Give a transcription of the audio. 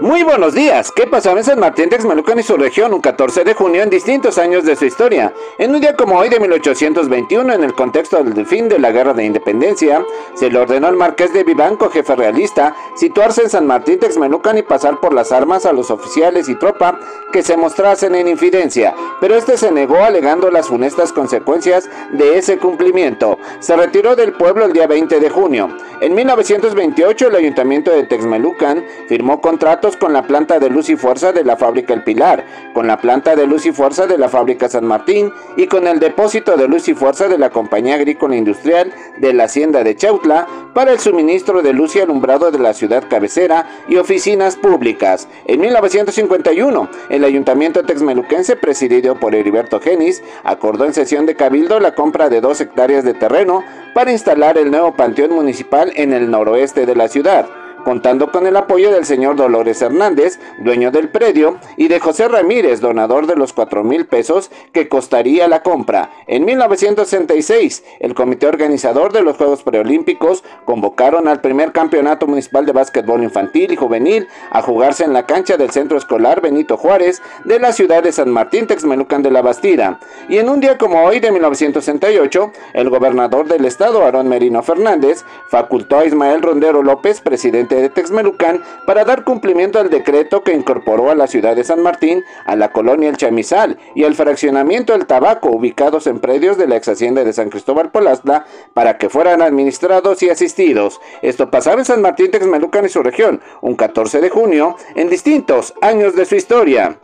Muy buenos días. ¿Qué pasaba en San Martín Texmelucan y su región un 14 de junio en distintos años de su historia? En un día como hoy de 1821, en el contexto del fin de la Guerra de Independencia, se le ordenó al marqués de Vivanco, jefe realista, situarse en San Martín Texmelucan y pasar por las armas a los oficiales y tropa que se mostrasen en infidencia, pero este se negó alegando las funestas consecuencias de ese cumplimiento. Se retiró del pueblo el día 20 de junio. En 1928 el ayuntamiento de Texmelucan firmó contrato con la planta de luz y fuerza de la fábrica El Pilar, con la planta de luz y fuerza de la fábrica San Martín y con el depósito de luz y fuerza de la compañía agrícola industrial de la hacienda de Chautla para el suministro de luz y alumbrado de la ciudad cabecera y oficinas públicas. En 1951, el ayuntamiento texmeluquense presidido por Heriberto Genis acordó en sesión de cabildo la compra de dos hectáreas de terreno para instalar el nuevo panteón municipal en el noroeste de la ciudad contando con el apoyo del señor Dolores Hernández, dueño del predio, y de José Ramírez, donador de los 4 mil pesos que costaría la compra. En 1966, el comité organizador de los Juegos Preolímpicos convocaron al primer campeonato municipal de básquetbol infantil y juvenil a jugarse en la cancha del Centro Escolar Benito Juárez de la ciudad de San Martín Texmelucan de la Bastida. Y en un día como hoy de 1968, el gobernador del estado, Aarón Merino Fernández, facultó a Ismael Rondero López, presidente de Texmelucan para dar cumplimiento al decreto que incorporó a la ciudad de San Martín a la colonia El Chamizal y al fraccionamiento El Tabaco ubicados en predios de la ex hacienda de San Cristóbal Polazla para que fueran administrados y asistidos. Esto pasaba en San Martín Texmelucan y su región un 14 de junio en distintos años de su historia.